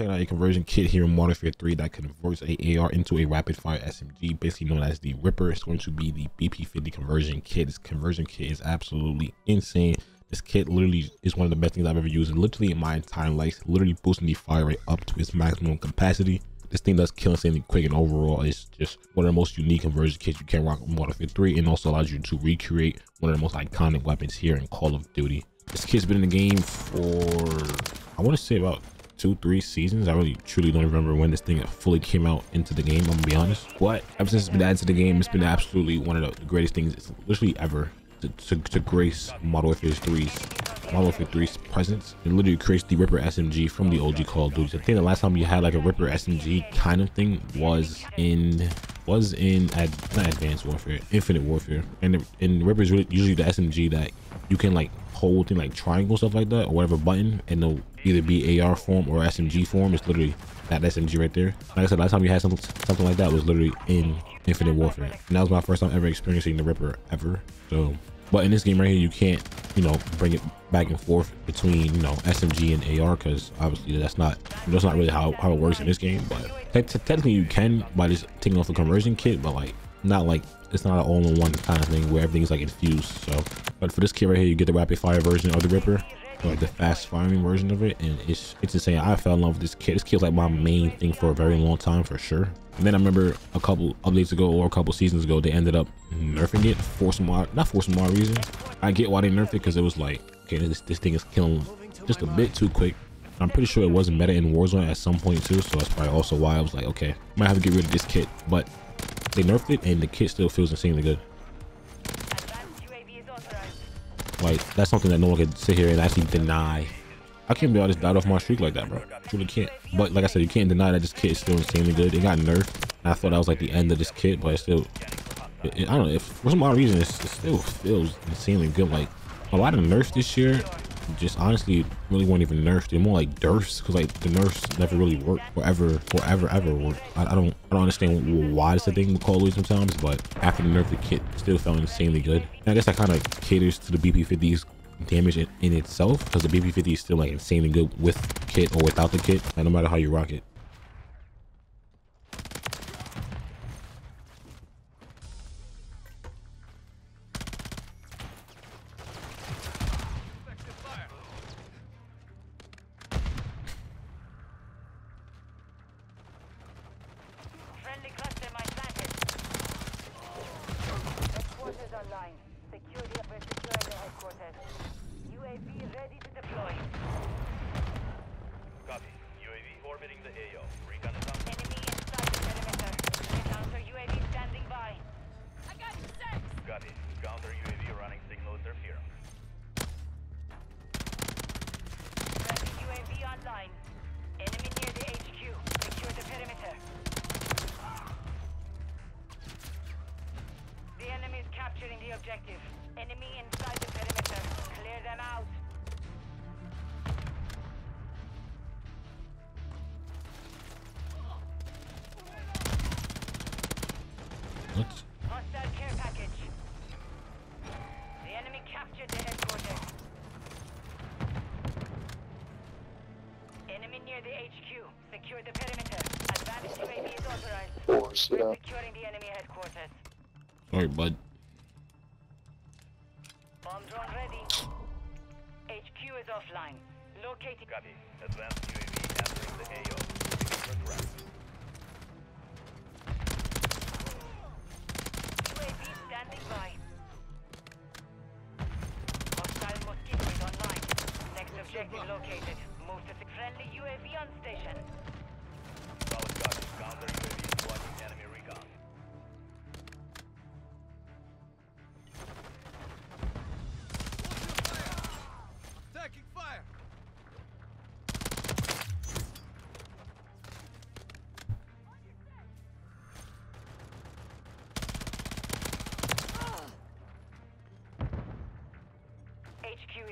checking out a conversion kit here in Modern Warfare 3 that converts a AR into a rapid fire SMG, basically known as the Ripper. It's going to be the BP50 conversion kit. This conversion kit is absolutely insane. This kit literally is one of the best things I've ever used, literally in my entire life, literally boosting the fire rate up to its maximum capacity. This thing does kill insanely quick, and overall, it's just one of the most unique conversion kits you can rock in Modern Warfare 3, and also allows you to recreate one of the most iconic weapons here in Call of Duty. This kit's been in the game for, I want to say about two, three seasons. I really truly don't remember when this thing fully came out into the game, I'm gonna be honest. But ever since it's been added to the game, it's been absolutely one of the greatest things, it's literally ever to, to, to grace Modern Warfare 3's Modern Warfare 3's presence. It literally creates the Ripper SMG from the OG Call of Duty. I think the last time you had like a Ripper SMG kind of thing was in was in ad, not Advanced Warfare, Infinite Warfare, and and Ripper is really usually the SMG that you can like hold in like triangle stuff like that or whatever button, and they'll either be AR form or SMG form. It's literally that SMG right there. Like I said, last time you had something something like that was literally in Infinite Warfare, and that was my first time ever experiencing the Ripper ever. So but in this game right here, you can't, you know, bring it back and forth between, you know, SMG and AR because obviously that's not, that's not really how, how it works in this game. But technically you can by just taking off the conversion kit, but like not like it's not an all-in-one kind of thing where everything's like infused. So, but for this kit right here, you get the rapid fire version of the Ripper like the fast firing version of it and it's it's insane. I fell in love with this kit. This kit's like my main thing for a very long time for sure. And then i remember a couple updates ago or a couple seasons ago they ended up nerfing it for some odd not for some odd reason. I get why they nerfed it because it was like okay this, this thing is killing just a bit too quick. I'm pretty sure it wasn't meta in Warzone at some point too, so that's probably also why I was like, okay, might have to get rid of this kit. But they nerfed it, and the kit still feels insanely good. Like, that's something that no one could sit here and actually deny. I can't be honest, died off my streak like that, bro. Truly can't. But like I said, you can't deny that this kit is still insanely good. It got nerfed. I thought that was like the end of this kit, but it still, it, it, I don't know, if for some odd reason, it still feels insanely good. Like, a lot of nerfs this year just honestly really weren't even nerfed. They're more like dearths because like the nerfs never really worked forever, forever ever worked. I, I, don't I don't understand why it's a thing with Call of Duty sometimes, but after the nerf, the kit still felt insanely good. And I guess that kind of caters to the BP50's damage in, in itself because the BP50 is still like insanely good with kit or without the kit, like, no matter how you rock it. Objective. Enemy inside the perimeter. Clear them out. What? Hostile care package. The enemy captured the headquarters. Enemy near the HQ. Secure the perimeter. Advanced UAV is authorized. Force, We're yeah. securing the enemy headquarters. Sorry, bud. Bomb drone ready. HQ is offline. Locating. Copy. Advanced UAV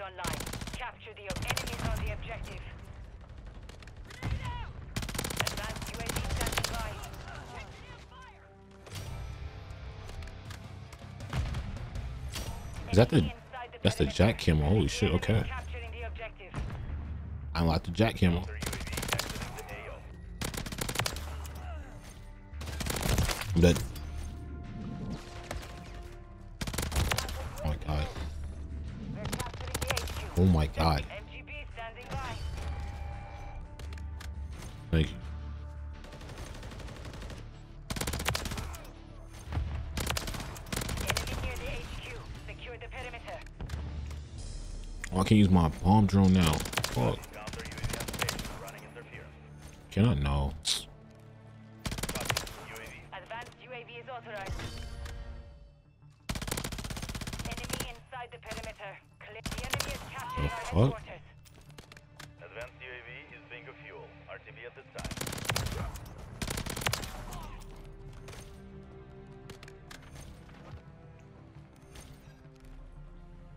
online. Capture the enemies on the objective. Is that the? That's the jack camel. Holy shit! Okay. I unlocked the jack camel. Dead. Oh my god. MGB standing by. Thank you. Enemy near the HQ. Secure the perimeter. Oh, I can use my bomb drone now. Fuck. Counter UAV on station. Running interference. Can I? No. Capturing fuck? Advanced UAV is bingo fuel. RTB at this time.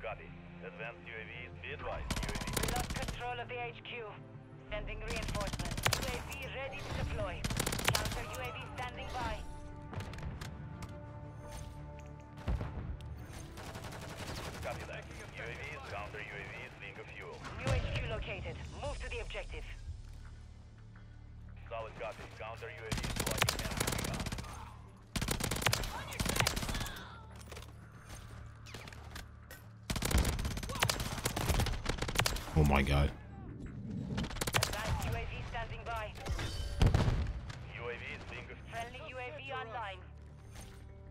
Copy. Advanced UAV. Be advised. UAV. We lost control of the HQ. Sending reinforcements. UAV ready to deploy. Counter UAV standing by. Copy that. UAVs, counter UAVs, bingo fuel. New HQ located. Move to the objective. Solid copy. Counter UAVs, blocking enemy. Oh my god. UAV standing by. UAVs, bingo Friendly UAV online.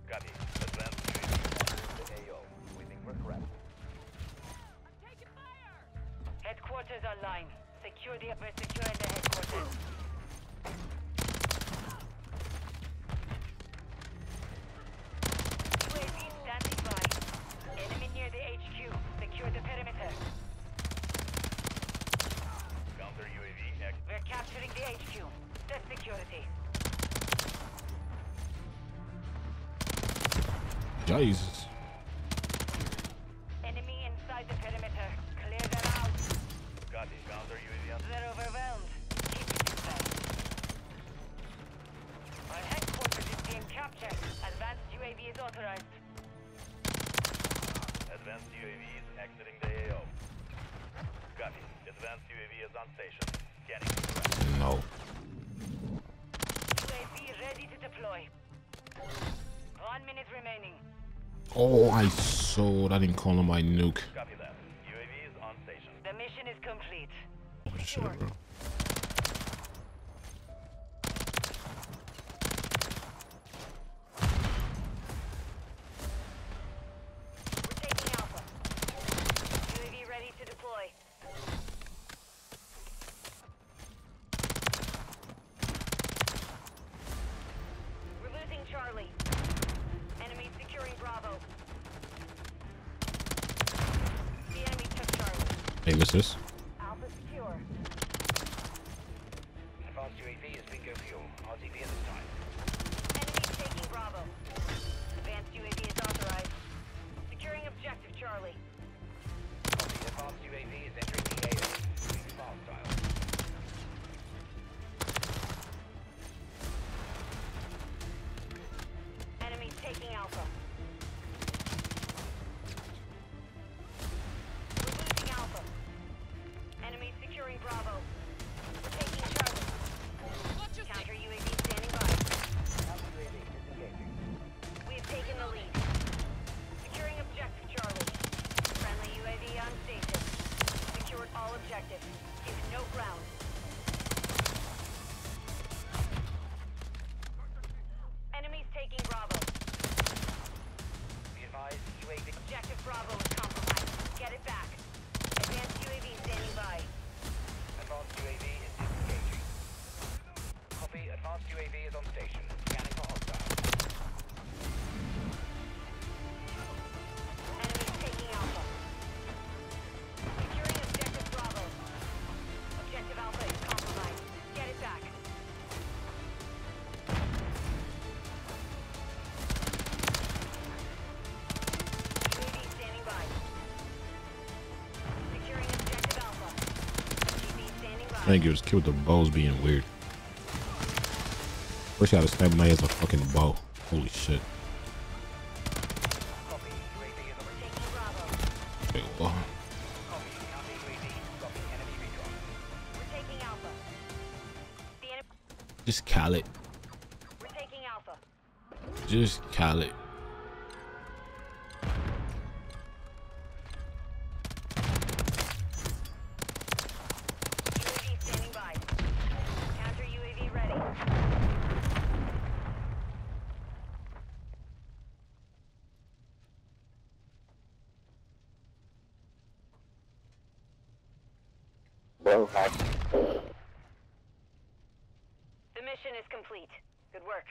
Copy. Advanced UAV entering the AO. Waiting for correct. Headquarters online. Secure the upper securing the headquarters. UAV standing by. Enemy near the HQ. Secure the perimeter. Counter UAV active. We're capturing the HQ. Set security. Jesus. Oh, I sold. I didn't call him my nuke. Copy that. UAV is on station. The mission is complete. Oh, shit, bro. Hey, missus. Alpha objectives. Take no ground. Enemies taking Bravo. Be advised. UAV. Objective Bravo is compromised. Get it back. Advanced UAV standing by. Advanced UAV is disengaging. Copy. Advanced UAV is on station. By. Thank you. Just killed the bows being weird. Wish I had a sniper knife as a fucking bow. Holy shit. Copy. UAV is on Taking Bravo. Wait, what? Copy. Counter UAV. Dropping enemy recon. The mission is complete. Good work.